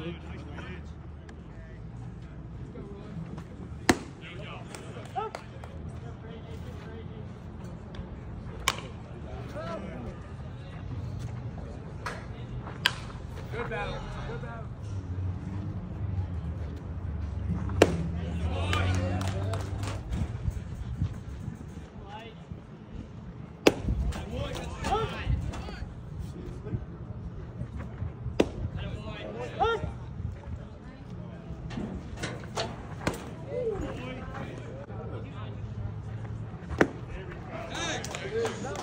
Good battle. Good battle. Out